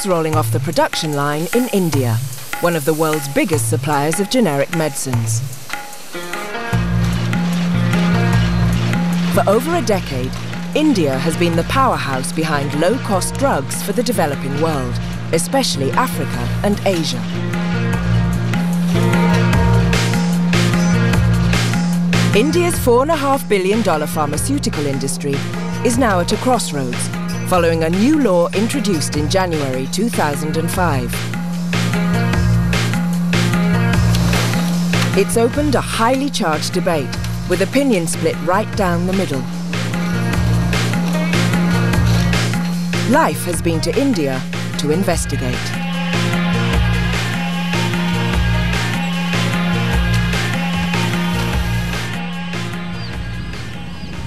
Drugs rolling off the production line in India, one of the world's biggest suppliers of generic medicines. For over a decade, India has been the powerhouse behind low-cost drugs for the developing world, especially Africa and Asia. India's $4.5 billion pharmaceutical industry is now at a crossroads, following a new law introduced in January 2005. It's opened a highly charged debate, with opinion split right down the middle. Life has been to India to investigate.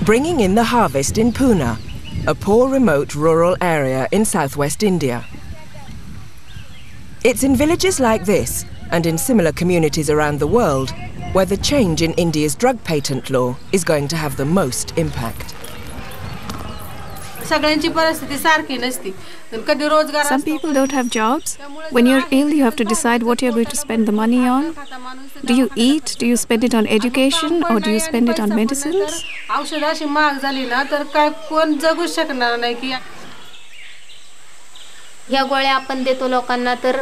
Bringing in the harvest in Pune, a poor remote rural area in southwest India. It's in villages like this, and in similar communities around the world, where the change in India's drug patent law is going to have the most impact. Some people don't have jobs. When you're ill, you have to decide what you're going to spend the money on. Do you eat? Do you spend it on education? Or do you spend it on medicines? ह्या गोळ्या आपण देतो लोकांना तर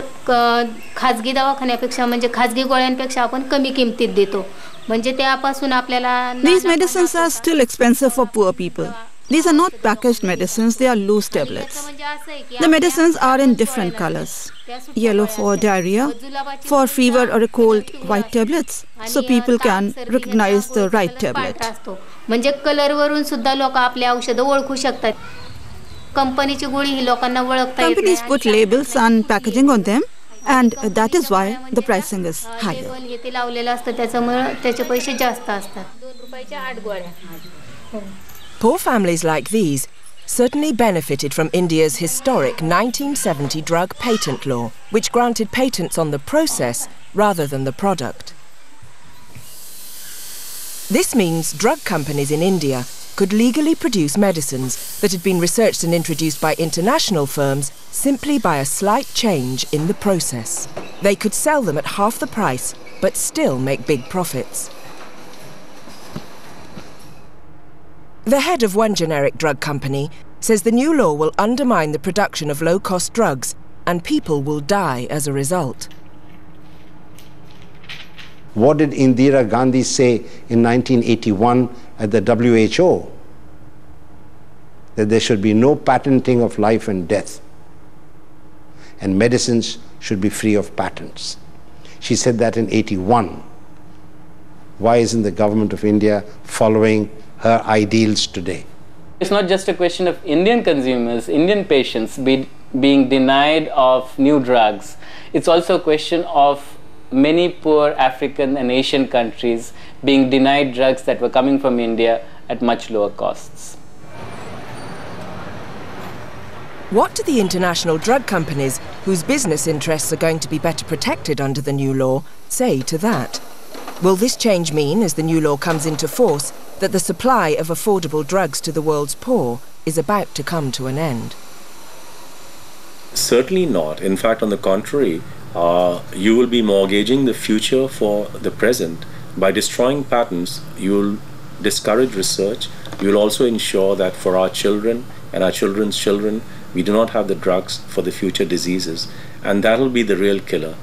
खाजगी दवाखान्यापेक्षा म्हणजे खाजगी गोळ्यांपेक्षा आपण कमी किमतीत देतो म्हणजे त्यापासून आपल्याला These medicines are still expensive for poor people. These are not packaged medicines, they are loose tablets. The medicines are in different colors. Yellow for diarrhea, for fever or a cold, white tablets, so people can recognize the right tablet. म्हणजे कलरवरून सुद्धा लोक आपले औषधं ओळखू शकतात कंपनीची गोळी ही लोकांना ओळखता Companies put labels and packaging on them and that is why the pricing is higher. हे ते लावलेलं असतं त्याच्यामुळे त्याचे पैसे जास्त असतात दोन रुपयाच्या आठ गोळ्या Poor families like these certainly benefited from India's historic 1970 drug patent law, which granted patents on the process rather than the product. This means drug companies in India could legally produce medicines that had been researched and introduced by international firms simply by a slight change in the process. They could sell them at half the price, but still make big profits. The head of one generic drug company says the new law will undermine the production of low-cost drugs and people will die as a result. What did Indira Gandhi say in 1981 at the WHO? That there should be no patenting of life and death, and medicines should be free of patents. She said that in 81. Why isn't the government of India following her ideals today. It's not just a question of Indian consumers, Indian patients be, being denied of new drugs. It's also a question of many poor African and Asian countries being denied drugs that were coming from India at much lower costs. What do the international drug companies, whose business interests are going to be better protected under the new law, say to that? Will this change mean, as the new law comes into force, that the supply of affordable drugs to the world's poor is about to come to an end? Certainly not. In fact, on the contrary, uh, you will be mortgaging the future for the present. By destroying patents, you will discourage research. You will also ensure that for our children and our children's children, we do not have the drugs for the future diseases. And that will be the real killer.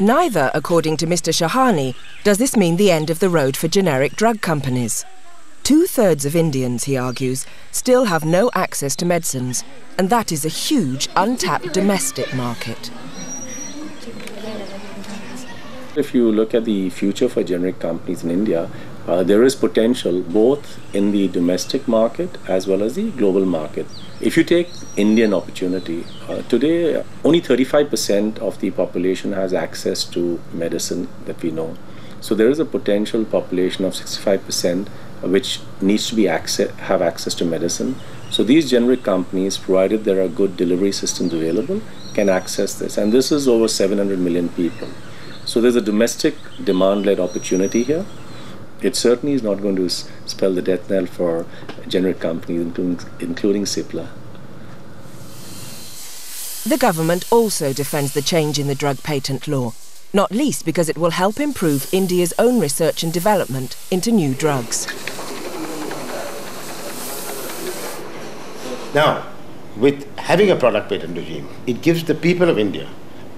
Neither, according to Mr. Shahani, does this mean the end of the road for generic drug companies. Two thirds of Indians, he argues, still have no access to medicines, and that is a huge untapped domestic market. If you look at the future for generic companies in India, uh, there is potential both in the domestic market as well as the global market. If you take Indian opportunity, uh, today only 35% of the population has access to medicine that we know. So there is a potential population of 65% which needs to be access, have access to medicine. So these generic companies, provided there are good delivery systems available, can access this. And this is over 700 million people. So there's a domestic demand-led opportunity here. It certainly is not going to spell the death knell for generic companies, including, including Cipla. The government also defends the change in the drug patent law, not least because it will help improve India's own research and development into new drugs. Now, with having a product patent regime, it gives the people of India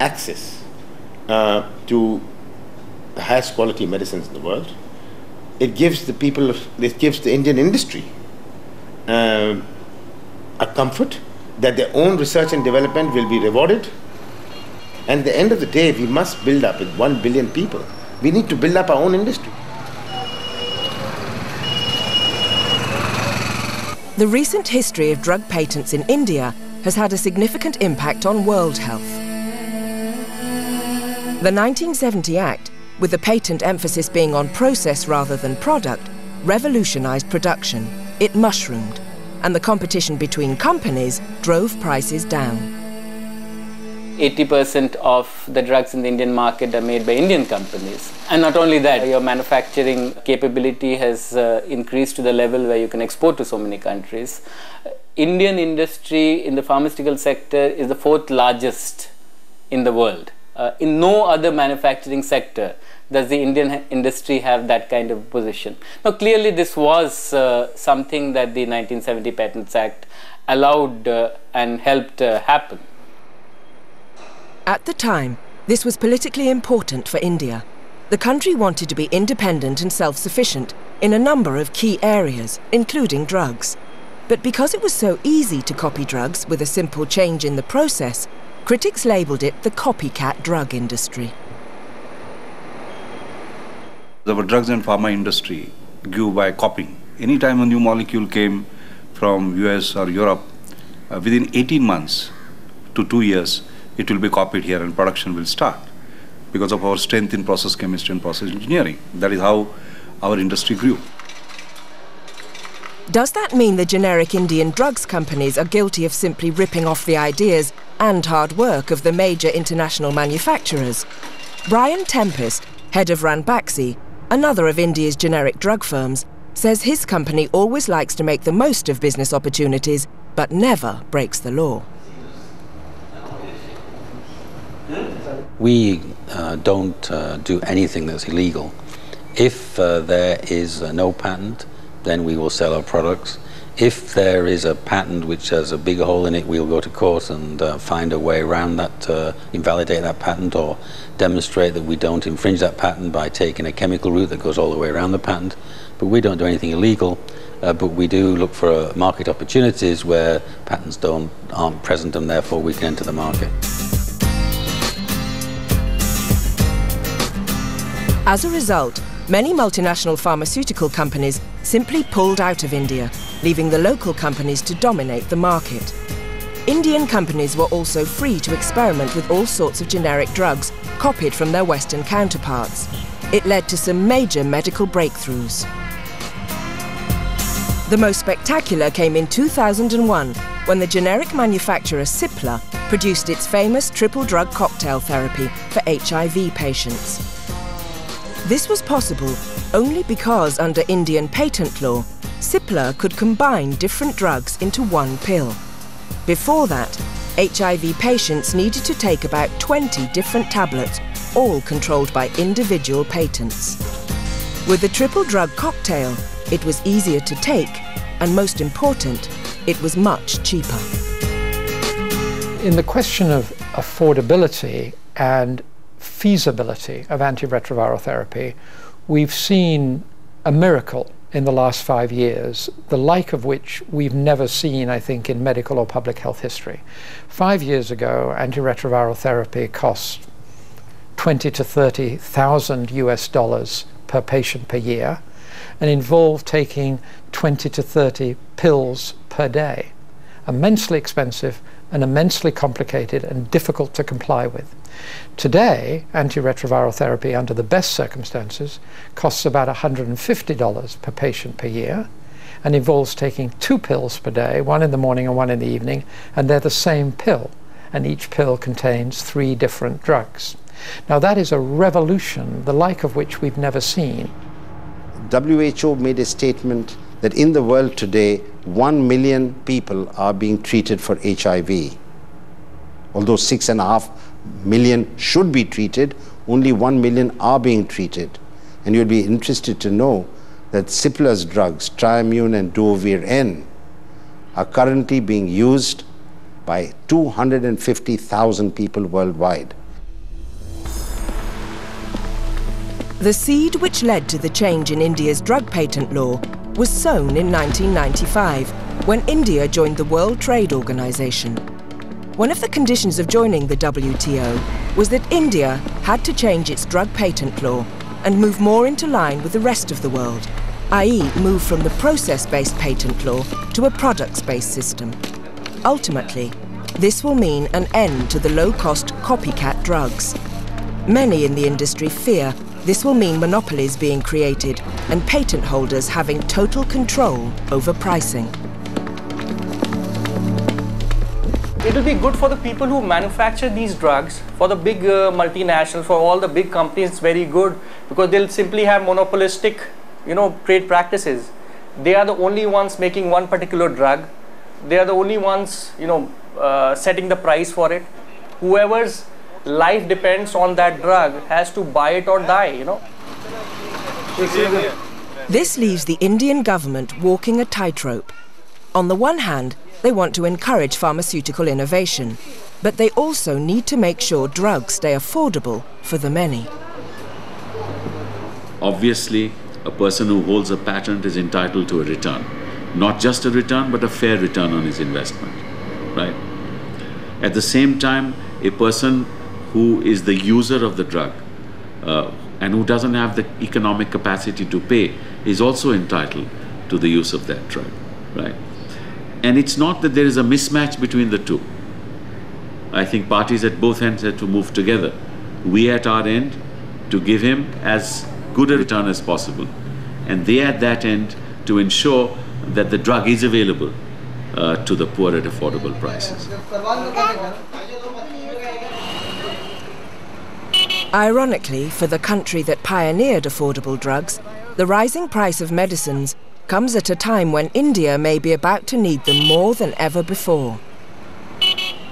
access uh, to the highest quality medicines in the world. It gives the people, of, it gives the Indian industry uh, a comfort that their own research and development will be rewarded. And at the end of the day, we must build up with one billion people. We need to build up our own industry. The recent history of drug patents in India has had a significant impact on world health. The 1970 Act, with the patent emphasis being on process rather than product, revolutionized production. It mushroomed, and the competition between companies drove prices down. 80% of the drugs in the Indian market are made by Indian companies. And not only that, your manufacturing capability has uh, increased to the level where you can export to so many countries. Indian industry in the pharmaceutical sector is the fourth largest in the world. Uh, in no other manufacturing sector does the Indian industry have that kind of position. Now, clearly, this was uh, something that the 1970 Patents Act allowed uh, and helped uh, happen. At the time, this was politically important for India. The country wanted to be independent and self sufficient in a number of key areas, including drugs. But because it was so easy to copy drugs with a simple change in the process, critics labelled it the copycat drug industry. The drugs and pharma industry grew by copying. Anytime a new molecule came from US or Europe, uh, within 18 months to two years, it will be copied here and production will start because of our strength in process chemistry and process engineering. That is how our industry grew. Does that mean the generic Indian drugs companies are guilty of simply ripping off the ideas and hard work of the major international manufacturers? Brian Tempest, head of Ranbaxy, another of India's generic drug firms, says his company always likes to make the most of business opportunities, but never breaks the law. We uh, don't uh, do anything that's illegal. If uh, there is no patent, then we will sell our products. If there is a patent which has a big hole in it, we'll go to court and uh, find a way around that, uh, invalidate that patent, or demonstrate that we don't infringe that patent by taking a chemical route that goes all the way around the patent. But we don't do anything illegal. Uh, but we do look for uh, market opportunities where patents don't aren't present, and therefore we can enter the market. As a result, many multinational pharmaceutical companies simply pulled out of India, leaving the local companies to dominate the market. Indian companies were also free to experiment with all sorts of generic drugs copied from their Western counterparts. It led to some major medical breakthroughs. The most spectacular came in 2001 when the generic manufacturer Cipla produced its famous triple drug cocktail therapy for HIV patients. This was possible only because under Indian patent law, Cipla could combine different drugs into one pill. Before that, HIV patients needed to take about 20 different tablets, all controlled by individual patents. With the triple drug cocktail, it was easier to take, and most important, it was much cheaper. In the question of affordability and feasibility of antiretroviral therapy, we've seen a miracle in the last five years, the like of which we've never seen, I think, in medical or public health history. Five years ago, antiretroviral therapy cost 20 to 30,000 US dollars per patient per year and involved taking 20 to 30 pills per day. Immensely expensive and immensely complicated and difficult to comply with. Today, antiretroviral therapy under the best circumstances costs about $150 per patient per year and involves taking two pills per day, one in the morning and one in the evening, and they're the same pill, and each pill contains three different drugs. Now that is a revolution, the like of which we've never seen. WHO made a statement that in the world today, one million people are being treated for HIV. Although six and a half million should be treated, only one million are being treated. And you'll be interested to know that Cipla's drugs, Triomune and Duovir N, are currently being used by 250,000 people worldwide. The seed which led to the change in India's drug patent law was sown in 1995 when India joined the World Trade Organization. One of the conditions of joining the WTO was that India had to change its drug patent law and move more into line with the rest of the world, i.e. move from the process-based patent law to a products-based system. Ultimately, this will mean an end to the low-cost copycat drugs. Many in the industry fear this will mean monopolies being created and patent holders having total control over pricing. It will be good for the people who manufacture these drugs, for the big uh, multinationals, for all the big companies, it's very good because they'll simply have monopolistic, you know, trade practices. They are the only ones making one particular drug. They are the only ones, you know, uh, setting the price for it. Whoever's life depends on that drug has to buy it or die, you know. This leaves the Indian government walking a tightrope. On the one hand, they want to encourage pharmaceutical innovation, but they also need to make sure drugs stay affordable for the many. Obviously, a person who holds a patent is entitled to a return. Not just a return, but a fair return on his investment, right? At the same time, a person who is the user of the drug uh, and who doesn't have the economic capacity to pay is also entitled to the use of that drug, right? And it's not that there is a mismatch between the two. I think parties at both ends have to move together. We at our end to give him as good a return as possible, and they at that end to ensure that the drug is available uh, to the poor at affordable prices. Ironically, for the country that pioneered affordable drugs, the rising price of medicines comes at a time when India may be about to need them more than ever before.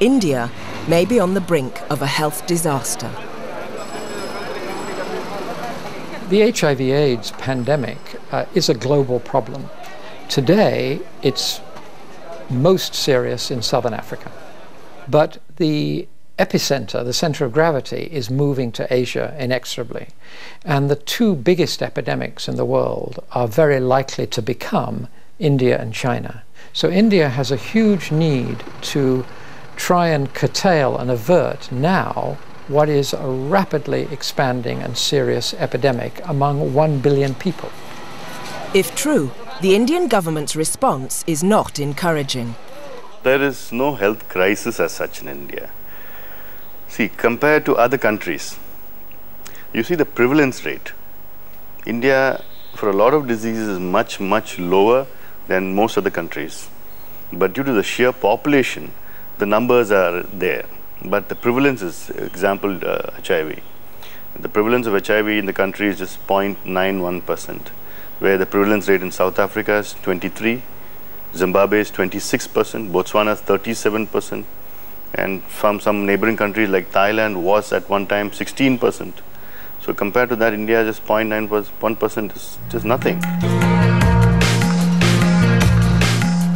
India may be on the brink of a health disaster. The HIV AIDS pandemic uh, is a global problem. Today, it's most serious in southern Africa. But the epicenter, the center of gravity, is moving to Asia inexorably. And the two biggest epidemics in the world are very likely to become India and China. So India has a huge need to try and curtail and avert now what is a rapidly expanding and serious epidemic among one billion people. If true, the Indian government's response is not encouraging. There is no health crisis as such in India. See, compared to other countries, you see the prevalence rate. India, for a lot of diseases, is much, much lower than most other countries. But due to the sheer population, the numbers are there. But the prevalence is, example, uh, HIV. The prevalence of HIV in the country is just 0.91%, where the prevalence rate in South Africa is 23, Zimbabwe is 26%, Botswana is 37%, and from some neighboring countries like Thailand was at one time 16%. So compared to that, India just 0.91% is just nothing.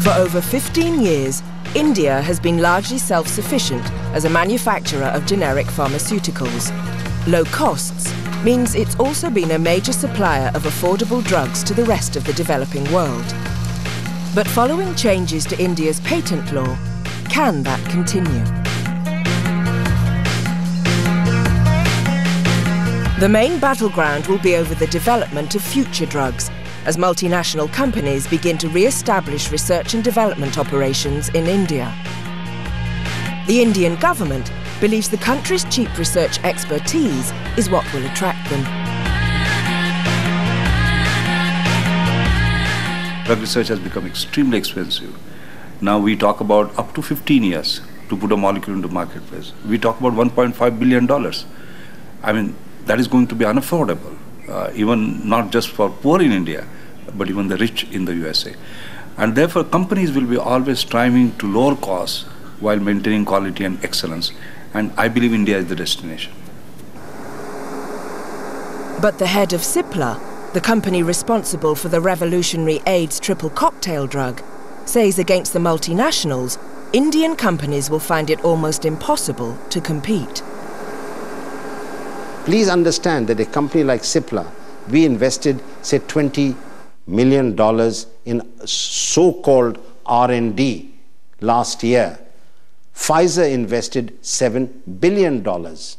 For over 15 years, India has been largely self-sufficient as a manufacturer of generic pharmaceuticals. Low costs means it's also been a major supplier of affordable drugs to the rest of the developing world. But following changes to India's patent law, can that continue? The main battleground will be over the development of future drugs as multinational companies begin to re-establish research and development operations in India. The Indian government believes the country's cheap research expertise is what will attract them. Drug research has become extremely expensive. Now we talk about up to 15 years to put a molecule into marketplace. We talk about 1.5 billion dollars. I mean, that is going to be unaffordable, uh, even not just for poor in India, but even the rich in the USA. And therefore, companies will be always striving to lower costs while maintaining quality and excellence. And I believe India is the destination. But the head of Cipla, the company responsible for the revolutionary AIDS triple cocktail drug, says against the multinationals, Indian companies will find it almost impossible to compete. Please understand that a company like Cipla, we invested, say, 20 million dollars in so-called R&D last year. Pfizer invested 7 billion dollars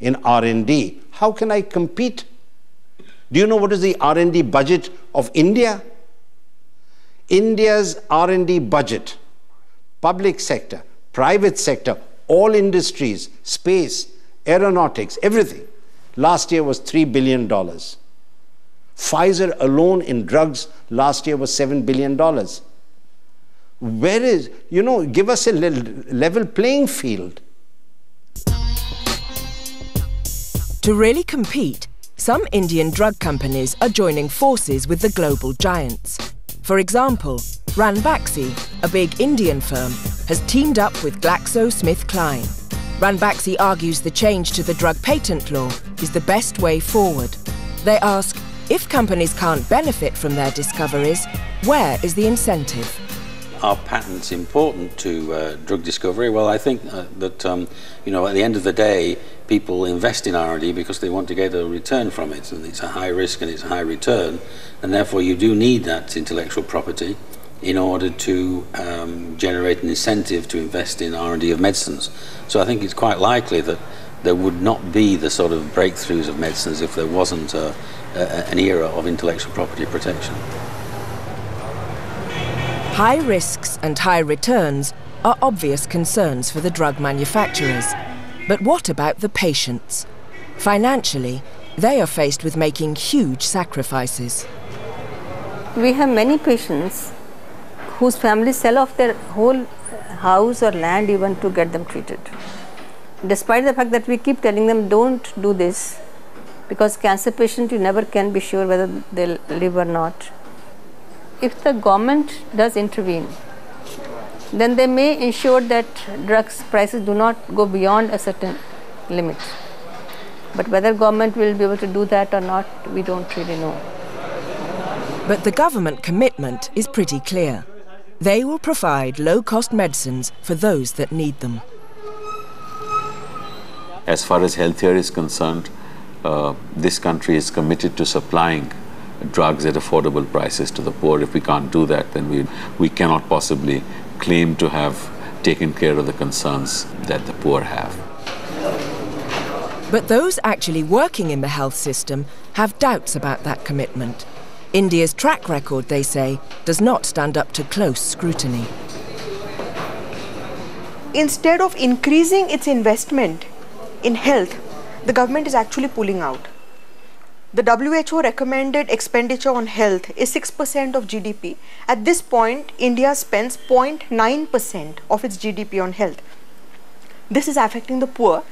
in R&D. How can I compete? Do you know what is the R&D budget of India? India's R&D budget, public sector, private sector, all industries, space, aeronautics, everything, last year was $3 billion. Pfizer alone in drugs last year was $7 billion. Where is, you know, give us a level playing field. To really compete, some Indian drug companies are joining forces with the global giants. For example, Ranbaxy, a big Indian firm, has teamed up with GlaxoSmithKline. Ranbaxy argues the change to the drug patent law is the best way forward. They ask, if companies can't benefit from their discoveries, where is the incentive? Are patents important to uh, drug discovery? Well, I think uh, that um, you know at the end of the day, people invest in R&D because they want to get a return from it, and it's a high risk and it's a high return, and therefore you do need that intellectual property in order to um, generate an incentive to invest in R&D of medicines. So I think it's quite likely that there would not be the sort of breakthroughs of medicines if there wasn't a, a, an era of intellectual property protection. High risks and high returns are obvious concerns for the drug manufacturers. But what about the patients? Financially, they are faced with making huge sacrifices. We have many patients whose families sell off their whole house or land even to get them treated. Despite the fact that we keep telling them don't do this because cancer patient you never can be sure whether they'll live or not if the government does intervene, then they may ensure that drugs prices do not go beyond a certain limit. But whether government will be able to do that or not, we don't really know. But the government commitment is pretty clear. They will provide low-cost medicines for those that need them. As far as healthcare is concerned, uh, this country is committed to supplying drugs at affordable prices to the poor. If we can't do that, then we, we cannot possibly claim to have taken care of the concerns that the poor have. But those actually working in the health system have doubts about that commitment. India's track record, they say, does not stand up to close scrutiny. Instead of increasing its investment in health, the government is actually pulling out. The WHO recommended expenditure on health is 6% of GDP. At this point, India spends 0.9% of its GDP on health. This is affecting the poor.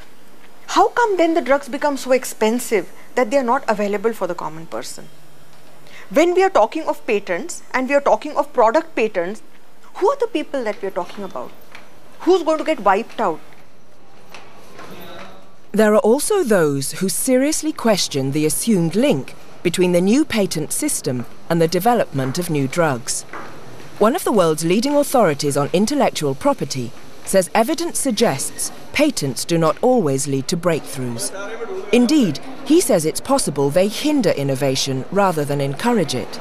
How come then the drugs become so expensive that they are not available for the common person? When we are talking of patents and we are talking of product patents, who are the people that we are talking about? Who's going to get wiped out? There are also those who seriously question the assumed link between the new patent system and the development of new drugs. One of the world's leading authorities on intellectual property says evidence suggests patents do not always lead to breakthroughs. Indeed, he says it's possible they hinder innovation rather than encourage it.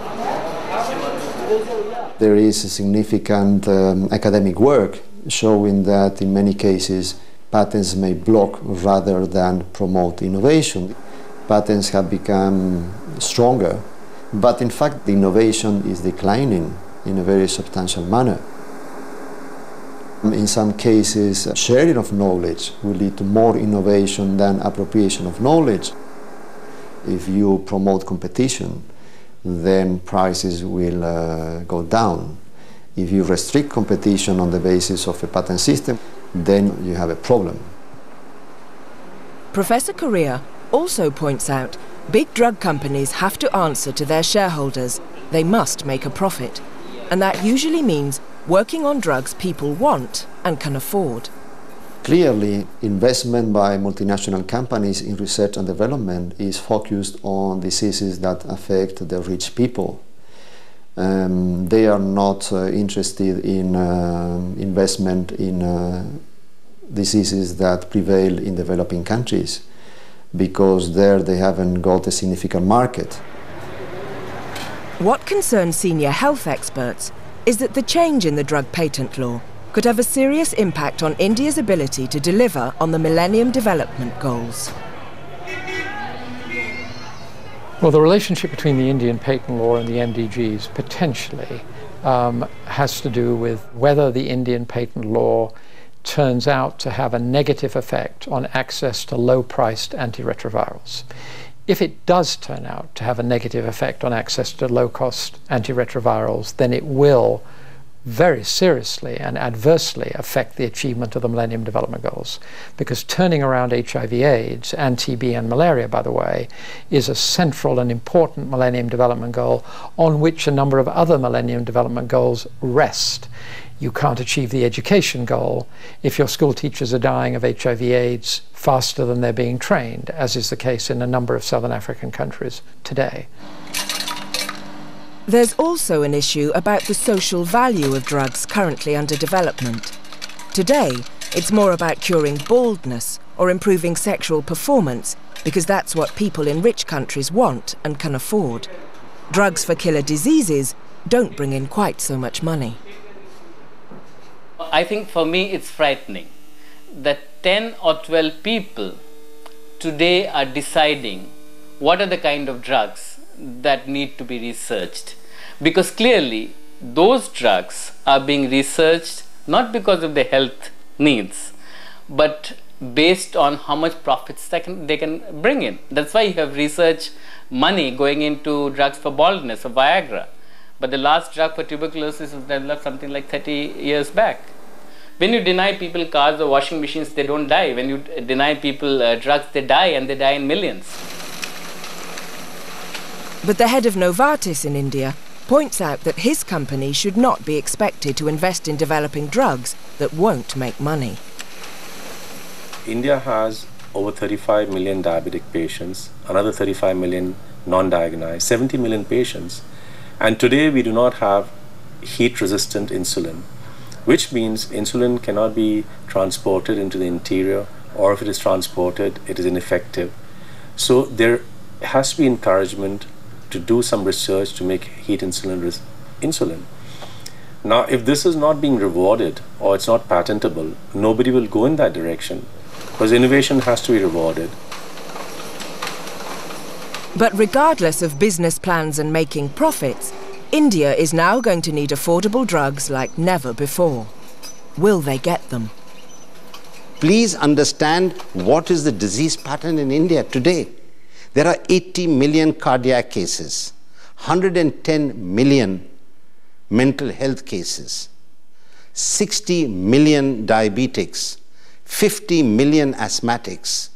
There is significant um, academic work showing that in many cases patents may block rather than promote innovation. Patents have become stronger, but in fact the innovation is declining in a very substantial manner. In some cases, sharing of knowledge will lead to more innovation than appropriation of knowledge. If you promote competition, then prices will uh, go down. If you restrict competition on the basis of a patent system, then you have a problem. Professor Correa also points out big drug companies have to answer to their shareholders. They must make a profit. And that usually means working on drugs people want and can afford. Clearly, investment by multinational companies in research and development is focused on diseases that affect the rich people. Um, they are not uh, interested in uh, investment in uh, diseases that prevail in developing countries because there they haven't got a significant market. What concerns senior health experts is that the change in the drug patent law could have a serious impact on India's ability to deliver on the Millennium Development Goals. Well, the relationship between the Indian patent law and the MDGs potentially um, has to do with whether the Indian patent law turns out to have a negative effect on access to low priced antiretrovirals. If it does turn out to have a negative effect on access to low cost antiretrovirals, then it will very seriously and adversely affect the achievement of the Millennium Development Goals. Because turning around HIV AIDS and TB and malaria, by the way, is a central and important Millennium Development Goal on which a number of other Millennium Development Goals rest. You can't achieve the education goal if your school teachers are dying of HIV AIDS faster than they're being trained, as is the case in a number of southern African countries today. There's also an issue about the social value of drugs currently under development. Today, it's more about curing baldness or improving sexual performance because that's what people in rich countries want and can afford. Drugs for killer diseases don't bring in quite so much money. I think for me it's frightening that 10 or 12 people today are deciding what are the kind of drugs that need to be researched because clearly those drugs are being researched not because of the health needs but based on how much profits they can, they can bring in. That's why you have research money going into drugs for baldness or Viagra. But the last drug for tuberculosis was developed something like 30 years back. When you deny people cars or washing machines, they don't die. When you deny people uh, drugs, they die and they die in millions. But the head of Novartis in India points out that his company should not be expected to invest in developing drugs that won't make money. India has over 35 million diabetic patients, another 35 million non diagnosed, 70 million patients. And today we do not have heat resistant insulin, which means insulin cannot be transported into the interior, or if it is transported, it is ineffective. So there has to be encouragement to do some research to make heat insulin insulin. Now, if this is not being rewarded or it's not patentable, nobody will go in that direction because innovation has to be rewarded. But regardless of business plans and making profits, India is now going to need affordable drugs like never before. Will they get them? Please understand what is the disease pattern in India today. There are 80 million cardiac cases, 110 million mental health cases, 60 million diabetics, 50 million asthmatics,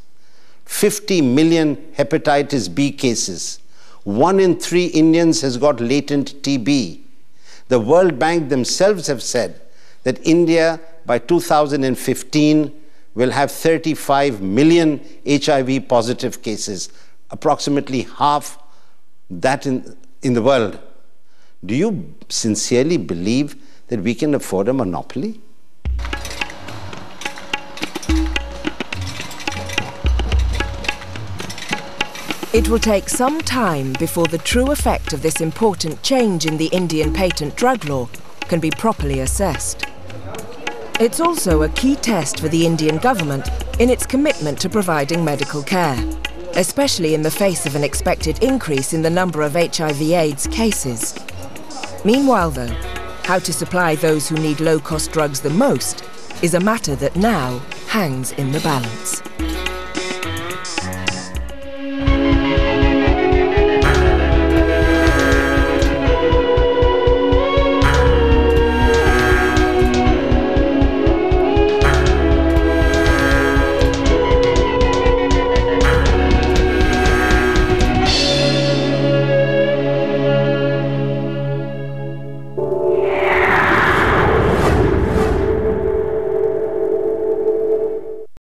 50 million hepatitis B cases. One in three Indians has got latent TB. The World Bank themselves have said that India by 2015 will have 35 million HIV positive cases approximately half that in, in the world. Do you sincerely believe that we can afford a monopoly? It will take some time before the true effect of this important change in the Indian patent drug law can be properly assessed. It's also a key test for the Indian government in its commitment to providing medical care especially in the face of an expected increase in the number of HIV-AIDS cases. Meanwhile, though, how to supply those who need low-cost drugs the most is a matter that now hangs in the balance.